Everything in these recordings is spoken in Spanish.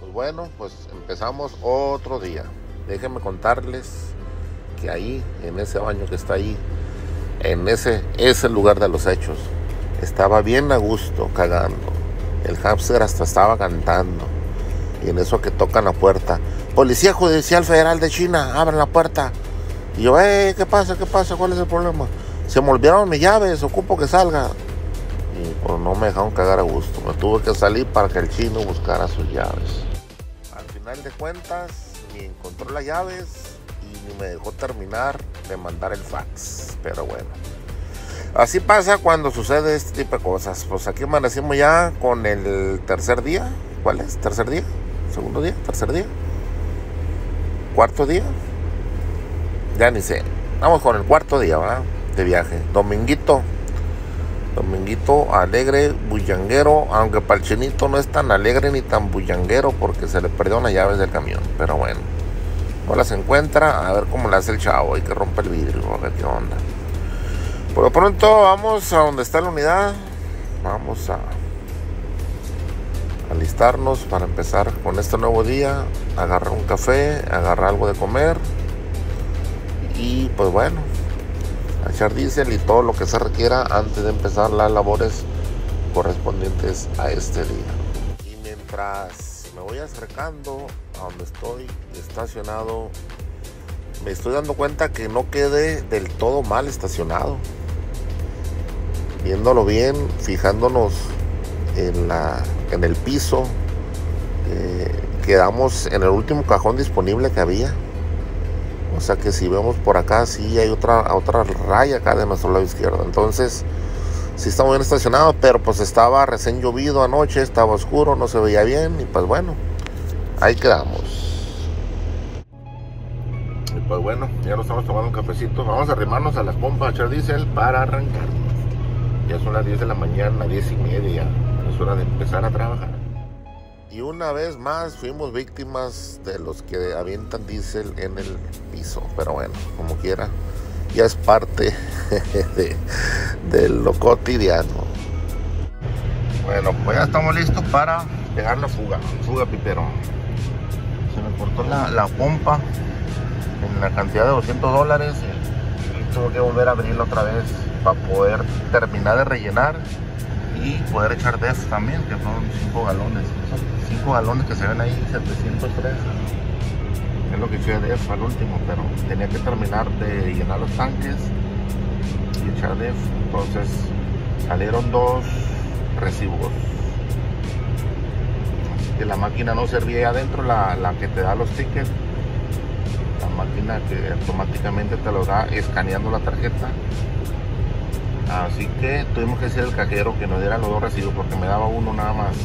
Pues bueno, pues empezamos otro día. Déjenme contarles que ahí, en ese baño que está ahí, en ese, ese lugar de los hechos, estaba bien a gusto cagando. El hamster hasta estaba cantando. Y en eso que tocan la puerta. Policía Judicial Federal de China, abren la puerta. Y yo, ¿qué pasa? ¿Qué pasa? ¿Cuál es el problema? Se me olvidaron mis llaves, ocupo que salga. Y pues no me dejaron cagar a gusto. Me tuve que salir para que el chino buscara sus llaves. Al final de cuentas, ni encontró las llaves y ni me dejó terminar de mandar el fax. Pero bueno. Así pasa cuando sucede este tipo de cosas. Pues aquí amanecimos ya con el tercer día. ¿Cuál es? ¿Tercer día? ¿Segundo día? ¿Tercer día? ¿Cuarto día? Ya ni sé. Vamos con el cuarto día, ¿verdad? De viaje. Dominguito. Dominguito alegre, bullanguero, aunque para el chinito no es tan alegre ni tan bullanguero porque se le perdieron las llaves del camión. Pero bueno, no las encuentra, a ver cómo le hace el chavo y que rompe el vidrio, a ver qué onda. Por lo pronto vamos a donde está la unidad, vamos a alistarnos para empezar con este nuevo día, agarrar un café, agarrar algo de comer y pues bueno, echar diésel y todo lo que se requiera antes de empezar las labores correspondientes a este día. Y mientras me voy acercando a donde estoy estacionado, me estoy dando cuenta que no quede del todo mal estacionado. Viéndolo bien, fijándonos en, la, en el piso, eh, quedamos en el último cajón disponible que había. O sea que si vemos por acá, sí hay otra, otra raya acá de nuestro lado izquierdo. Entonces, sí está muy bien estacionado, pero pues estaba recién llovido anoche, estaba oscuro, no se veía bien y pues bueno, ahí quedamos. Y pues bueno, ya nos estamos tomando un cafecito. Vamos a arrimarnos a la pompa a echar diésel para arrancarnos. Ya son las 10 de la mañana, 10 y media. Es hora de empezar a trabajar. Y una vez más fuimos víctimas de los que avientan diésel en el piso. Pero bueno, como quiera, ya es parte de, lo cotidiano. Bueno, pues ya estamos listos para pegar la fuga. Fuga pipero. Se me cortó la, la pompa en la cantidad de 200 dólares y, y tuve que volver a abrirla otra vez para poder terminar de rellenar y poder echar DEF también, que son 5 galones. 5 galones que se ven ahí, 703. Es lo que eché DEF al último, pero tenía que terminar de llenar los tanques y echar DEF. Entonces salieron dos recibos. Así que la máquina no servía adentro, la, la que te da los tickets. La máquina que automáticamente te lo da escaneando la tarjeta Así que tuvimos que decir al cajero que nos diera los dos recibos porque me daba uno nada más.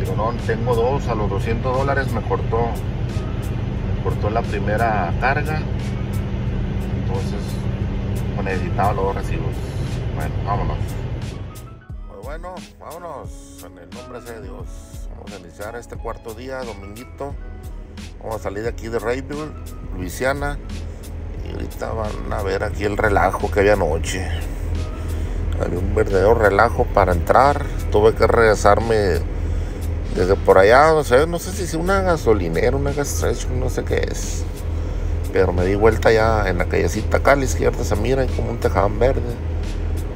Digo, no, tengo dos, a los 200 dólares me cortó, me cortó la primera carga. Entonces, pues, necesitaba los dos recibos. Bueno, vámonos. Pues bueno, vámonos. En el nombre de Dios. Vamos a iniciar este cuarto día, dominguito. Vamos a salir de aquí de Rayville, Luisiana. Y ahorita van a ver aquí el relajo que había anoche. Había un verdadero relajo para entrar. Tuve que regresarme desde por allá, no sé, no sé si es una gasolinera, una gas station, no sé qué es. Pero me di vuelta ya en la callecita acá a la izquierda, se mira como un tejado verde.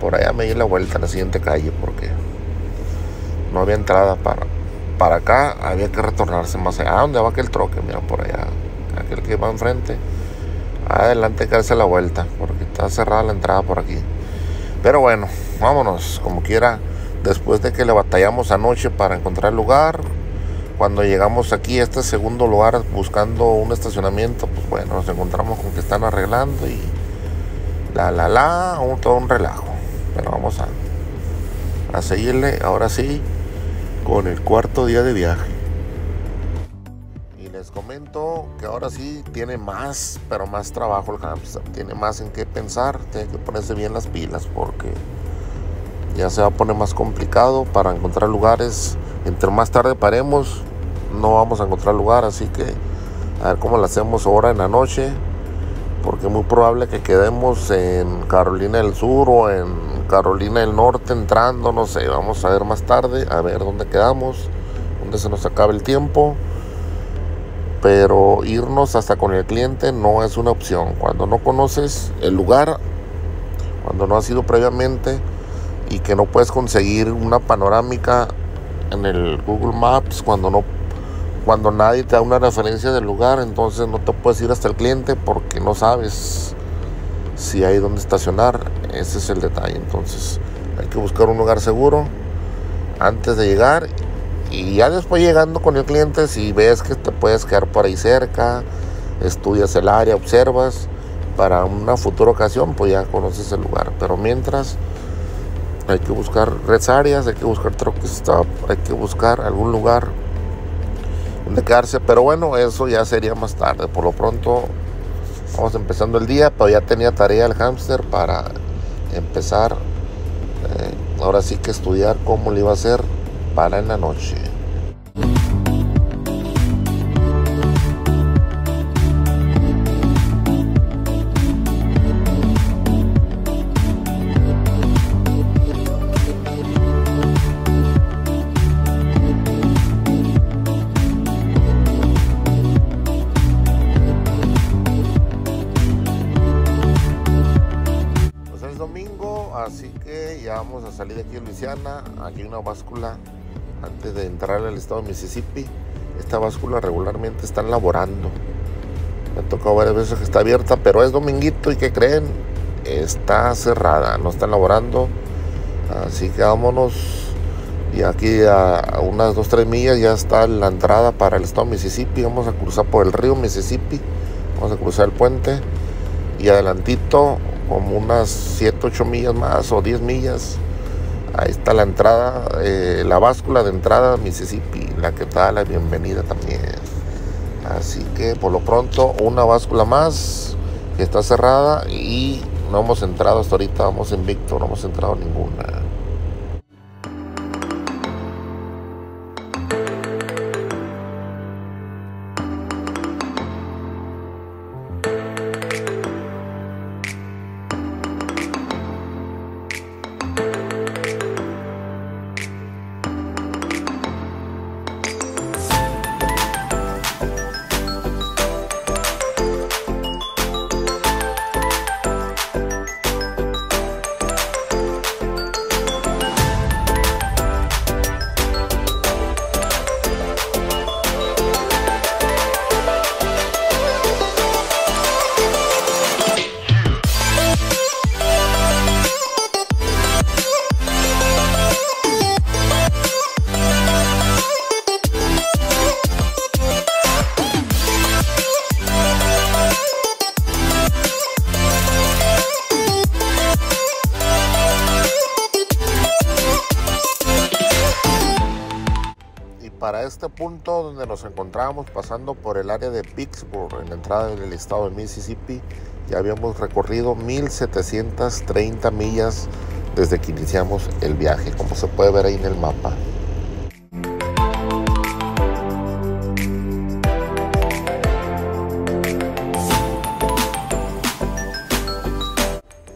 Por allá me di la vuelta en la siguiente calle porque no había entrada para, para acá, había que retornarse más allá. ¿Dónde va aquel troque? Mira, por allá, aquel que va enfrente. Adelante que darse la vuelta porque está cerrada la entrada por aquí. Pero bueno, vámonos, como quiera, después de que le batallamos anoche para encontrar lugar, cuando llegamos aquí a este segundo lugar buscando un estacionamiento, pues bueno, nos encontramos con que están arreglando y la la la, un, todo un relajo. Pero vamos a, a seguirle ahora sí con el cuarto día de viaje. Les comento que ahora sí tiene más, pero más trabajo el hamster. Tiene más en qué pensar, tiene que ponerse bien las pilas porque ya se va a poner más complicado para encontrar lugares. Entre más tarde paremos, no vamos a encontrar lugar, así que a ver cómo lo hacemos ahora en la noche, porque es muy probable que quedemos en Carolina del Sur o en Carolina del Norte entrando, no sé, vamos a ver más tarde, a ver dónde quedamos, donde se nos acaba el tiempo. Pero irnos hasta con el cliente no es una opción. Cuando no conoces el lugar, cuando no has ido previamente y que no puedes conseguir una panorámica en el Google Maps, cuando no cuando nadie te da una referencia del lugar, entonces no te puedes ir hasta el cliente porque no sabes si hay donde estacionar. Ese es el detalle. Entonces hay que buscar un lugar seguro antes de llegar y ya después llegando con el cliente, si ves que te puedes quedar por ahí cerca, estudias el área, observas, para una futura ocasión, pues ya conoces el lugar. Pero mientras hay que buscar red áreas, hay que buscar truck stop, hay que buscar algún lugar donde quedarse. Pero bueno, eso ya sería más tarde. Por lo pronto, vamos empezando el día, pero ya tenía tarea el hámster para empezar. Eh, ahora sí que estudiar cómo le iba a hacer para la noche. Pues es domingo, así que ya vamos a salir de aquí de Luisiana. Aquí hay una báscula antes de entrar al estado de Mississippi. Esta báscula regularmente están laborando. Me ha tocado varias veces que está abierta, pero es dominguito y que creen, está cerrada, no están laborando. Así que vámonos. Y aquí a unas 2-3 millas ya está la entrada para el estado de Mississippi. Vamos a cruzar por el río Mississippi. Vamos a cruzar el puente. Y adelantito, como unas 7-8 millas más o 10 millas, Ahí está la entrada, eh, la báscula de entrada Mississippi, la que da la bienvenida también. Así que por lo pronto una báscula más que está cerrada y no hemos entrado hasta ahorita, vamos invicto, no hemos entrado ninguna. Para este punto donde nos encontramos pasando por el área de Pittsburgh, en la entrada del estado de Mississippi, ya habíamos recorrido 1730 millas desde que iniciamos el viaje, como se puede ver ahí en el mapa.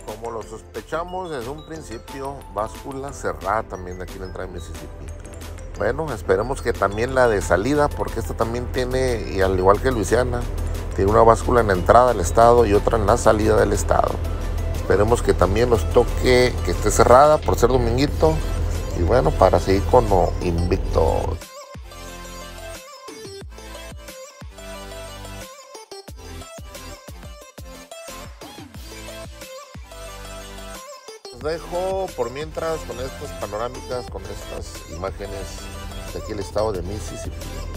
Como lo sospechamos desde un principio, báscula cerrada también aquí en la entrada de Mississippi. Bueno, esperemos que también la de salida, porque esta también tiene, y al igual que Luisiana, tiene una báscula en la entrada del estado y otra en la salida del estado. Esperemos que también nos toque que esté cerrada por ser dominguito. Y bueno, para seguir con lo invicto. Dejo por mientras con estas panorámicas, con estas imágenes de aquí el estado de Mississippi.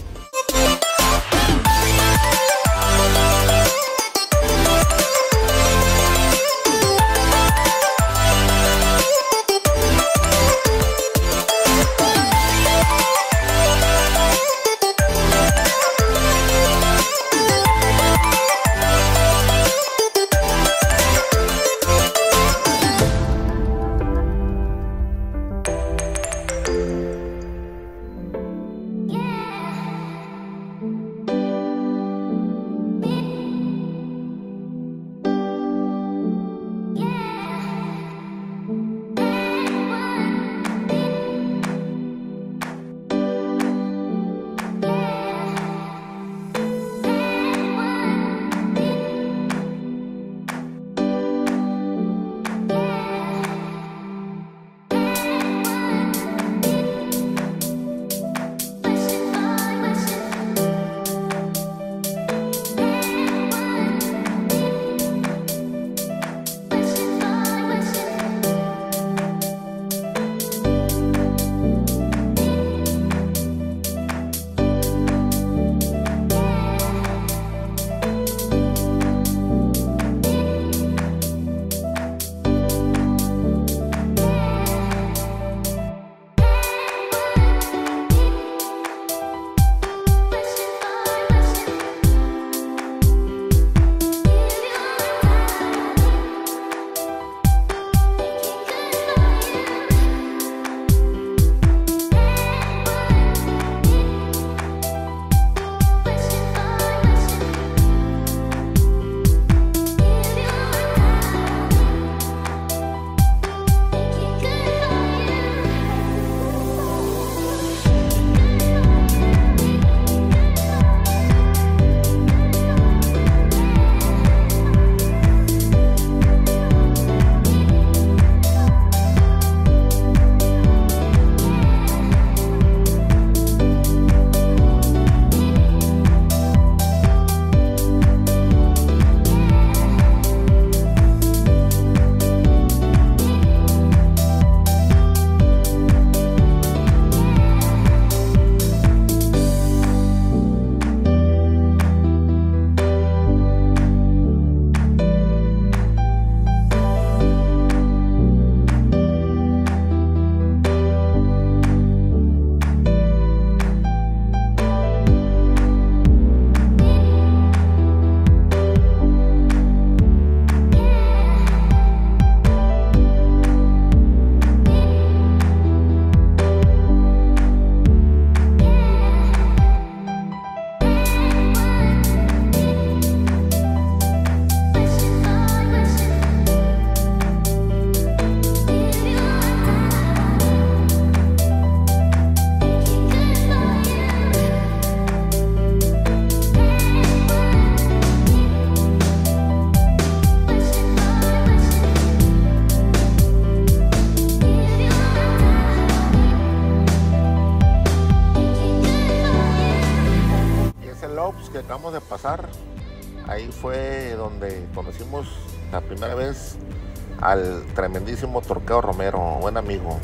Al tremendísimo Torqueo Romero, buen amigo.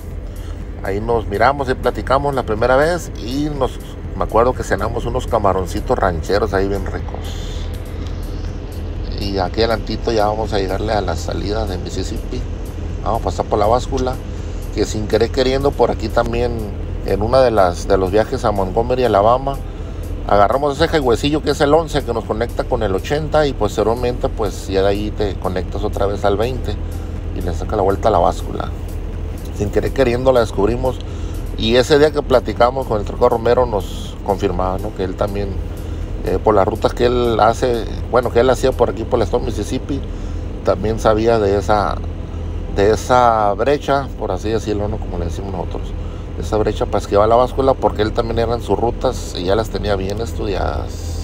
Ahí nos miramos y platicamos la primera vez y nos, me acuerdo que cenamos unos camaroncitos rancheros ahí bien ricos. Y aquí adelantito ya vamos a llegarle a la salida de Mississippi. Vamos a pasar por la báscula, que sin querer queriendo por aquí también en una de de los viajes a Montgomery, Alabama, agarramos ese highwaycillo que es el 11 que nos conecta con el 80 y posteriormente pues ya de ahí te conectas otra vez al 20 y le saca la vuelta a la báscula. Sin querer queriendo la descubrimos y ese día que platicamos con el Troco Romero nos confirmaba que él también eh, por las rutas que él hace, bueno que él hacía por aquí por el estado Mississippi, también sabía de esa de esa brecha, por así decirlo, ¿no? como le decimos nosotros esa brecha para esquivar la báscula porque él también eran sus rutas y ya las tenía bien estudiadas.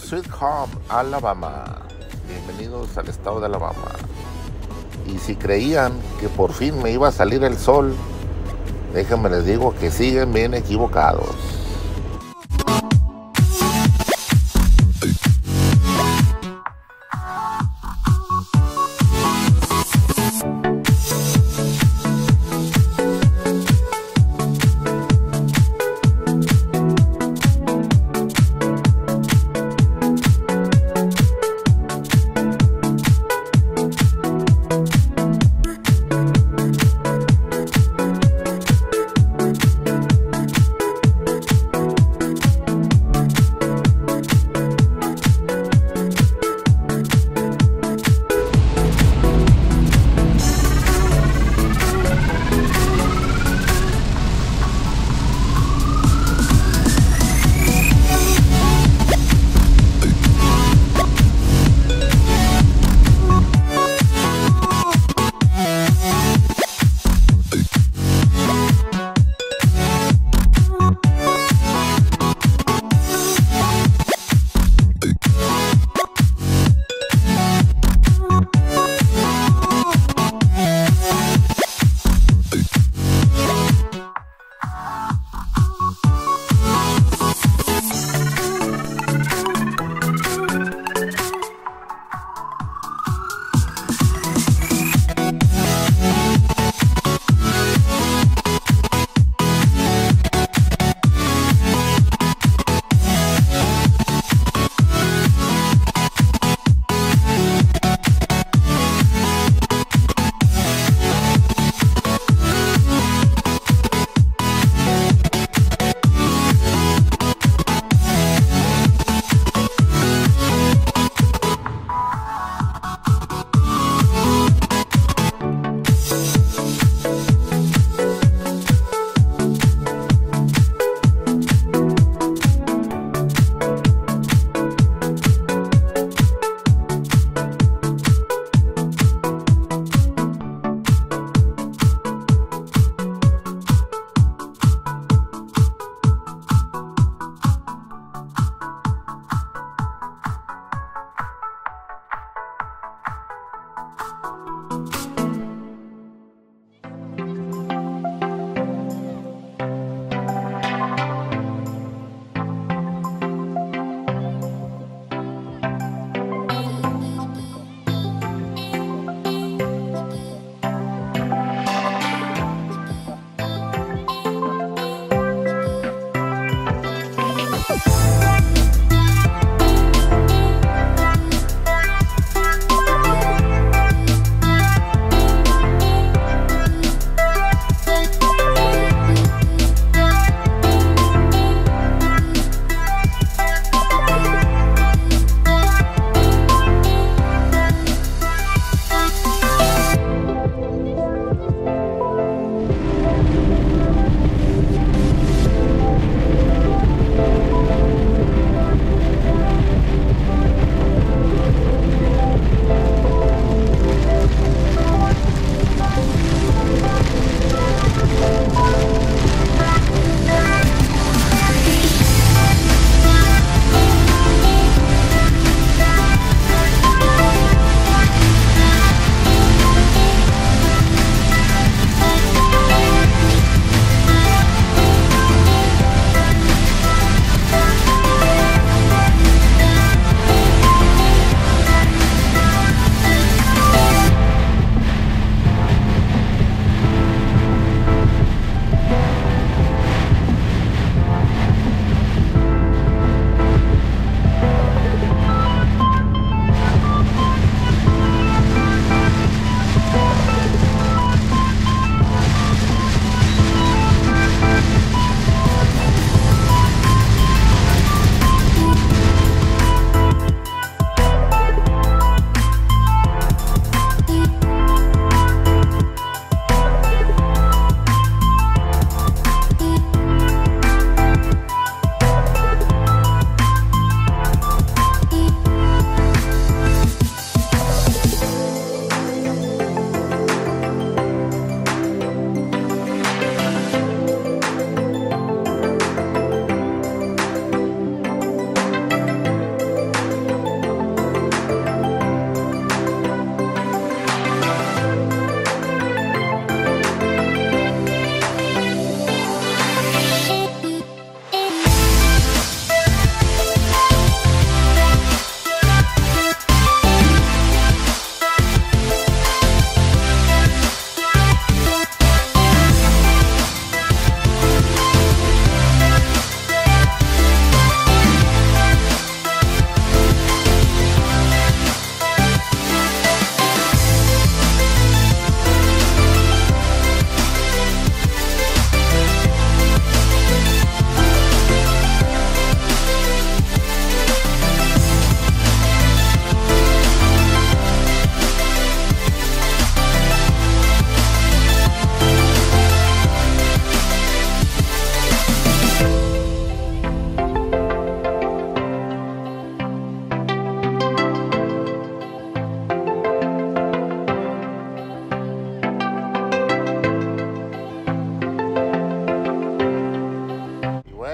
Sweet Home, Alabama. Bienvenidos al estado de Alabama. Y si creían que por fin me iba a salir el sol, déjenme les digo que siguen bien equivocados.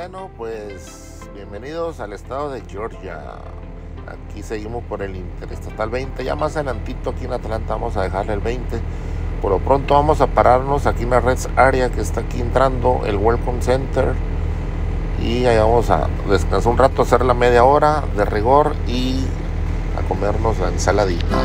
Bueno, pues bienvenidos al estado de Georgia. Aquí seguimos por el Interestatal 20. Ya más adelantito aquí en Atlanta vamos a dejarle el 20. Por lo pronto vamos a pararnos aquí en la Red Area que está aquí entrando el Welcome Center. Y ahí vamos a descansar un rato, hacer la media hora de rigor y a comernos la ensaladita.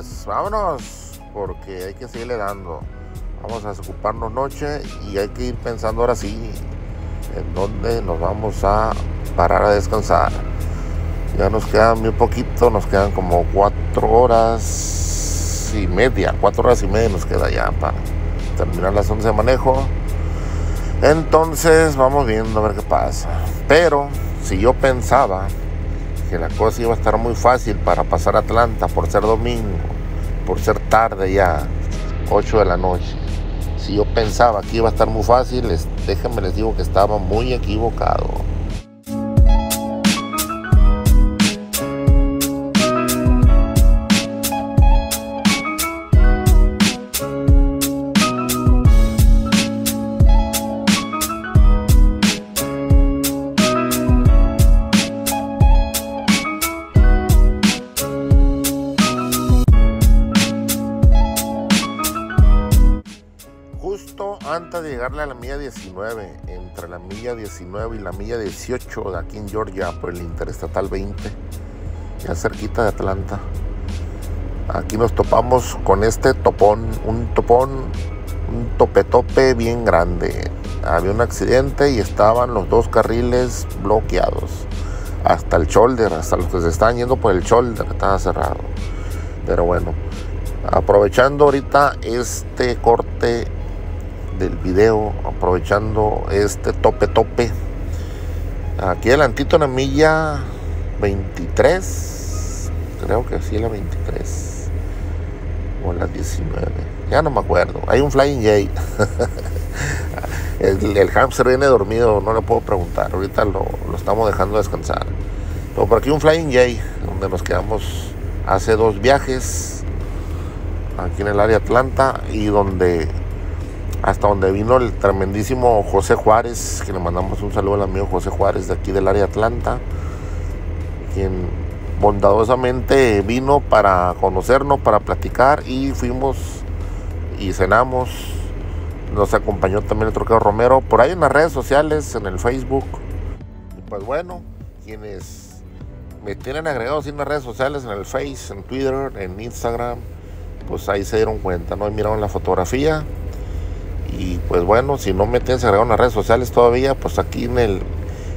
Pues vámonos, porque hay que seguirle dando. Vamos a ocuparnos noche y hay que ir pensando ahora sí en dónde nos vamos a parar a descansar. Ya nos quedan muy poquito, nos quedan como cuatro horas y media, cuatro horas y media nos queda ya para terminar las 11 de manejo. Entonces vamos viendo a ver qué pasa. Pero si yo pensaba que la cosa iba a estar muy fácil para pasar a Atlanta por ser domingo, por ser tarde ya, 8 de la noche. Si yo pensaba que iba a estar muy fácil, déjenme les digo que estaba muy equivocado. 19 y la milla 18 de aquí en Georgia, por el Interestatal 20, ya cerquita de Atlanta. Aquí nos topamos con este topón, un topón, un tope-tope bien grande. Había un accidente y estaban los dos carriles bloqueados. Hasta el shoulder, hasta los que se estaban yendo por el shoulder, estaba cerrado. Pero bueno, aprovechando ahorita este corte del video, aprovechando este tope tope. Aquí adelantito en la milla 23, creo que sí la 23 o la 19, ya no me acuerdo. Hay un Flying J. el, el, hamster viene dormido, no le puedo preguntar. Ahorita lo, lo estamos dejando descansar. Pero por aquí un Flying J, donde nos quedamos hace dos viajes, aquí en el área Atlanta, y donde hasta donde vino el tremendísimo José Juárez, que le mandamos un saludo al amigo José Juárez de aquí del área Atlanta, quien bondadosamente vino para conocernos, para platicar y fuimos y cenamos Nos acompañó también el troquero Romero. Por ahí en las redes sociales, en el Facebook. Y pues bueno, quienes me tienen agregados en las redes sociales, en el Face, en Twitter, en Instagram, pues ahí se dieron cuenta, ¿no? Y miraron la fotografía. Y pues bueno, si no me tienes agregado en las redes sociales todavía, pues aquí en el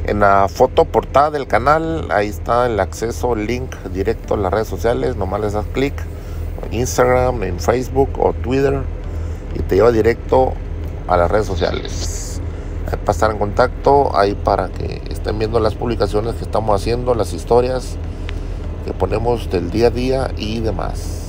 en la foto portada del canal, ahí está el acceso, link directo a las redes sociales. Nomás les das clic Instagram, en Facebook o Twitter y te lleva directo a las redes sociales. Ahí para estar en contacto, ahí para que estén viendo las publicaciones que estamos haciendo, las historias que ponemos del día a día y demás.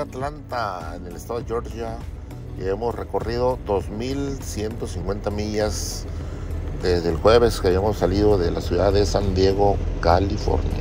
Atlanta, en el estado de Georgia, y hemos recorrido 2.150 millas desde el jueves que habíamos salido de la ciudad de San Diego, California.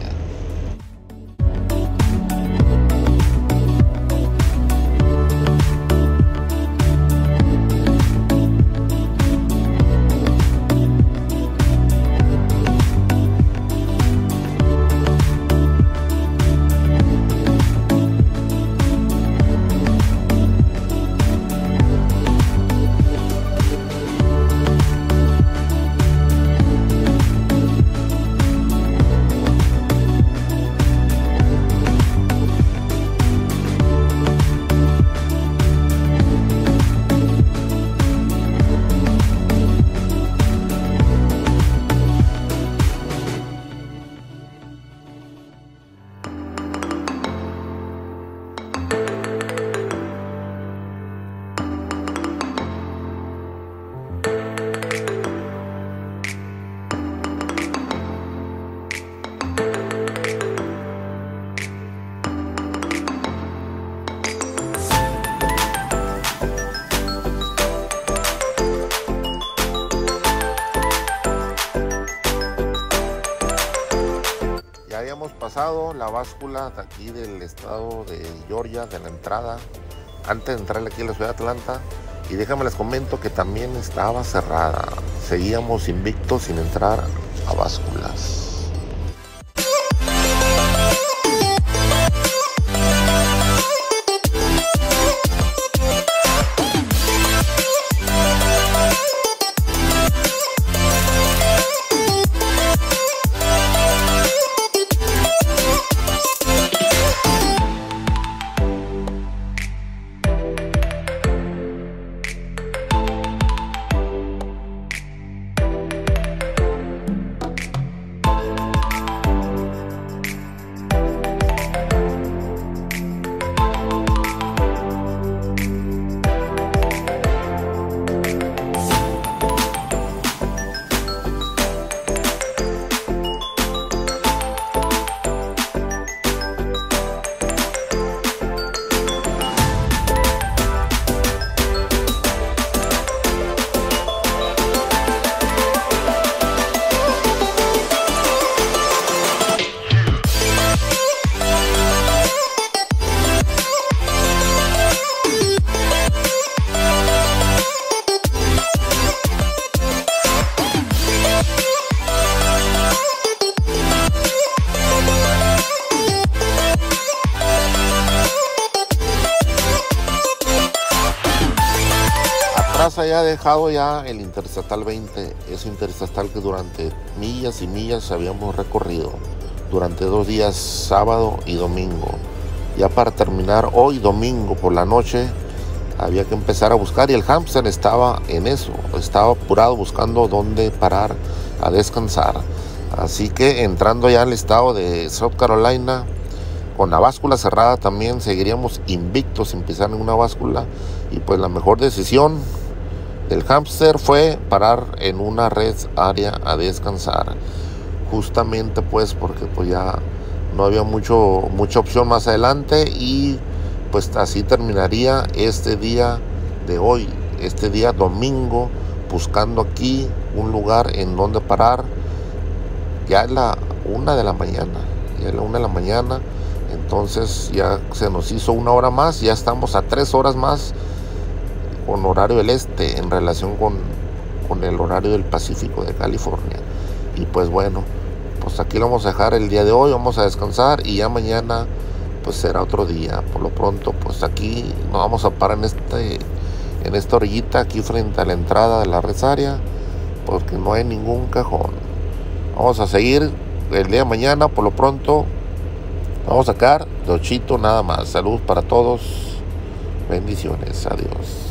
La báscula de aquí del estado de Georgia, de la entrada, antes de entrar aquí a la ciudad de Atlanta. Y déjame les comento que también estaba cerrada. Seguíamos invictos sin entrar a básculas. Ha dejado ya el Interestatal 20, ese Interestatal que durante millas y millas habíamos recorrido durante dos días, sábado y domingo. Ya para terminar hoy domingo por la noche había que empezar a buscar y el hamster estaba en eso, estaba apurado buscando dónde parar a descansar. Así que entrando ya al estado de South Carolina, con la báscula cerrada también seguiríamos invictos sin pisar en una báscula y pues la mejor decisión del hámster fue parar en una red área a descansar justamente pues porque pues ya no había mucho mucha opción más adelante y pues así terminaría este día de hoy este día domingo buscando aquí un lugar en donde parar ya es la una de la mañana ya es la una de la mañana entonces ya se nos hizo una hora más ya estamos a tres horas más con horario del este en relación con, con el horario del Pacífico de California. Y pues bueno pues aquí lo vamos a dejar el día de hoy vamos a descansar y ya mañana pues será otro día. Por lo pronto pues aquí nos vamos a parar en este en esta orillita aquí frente a la entrada de la resaria porque no hay ningún cajón. Vamos a seguir el día de mañana por lo pronto vamos a sacar de nada más. Salud para todos. Bendiciones adiós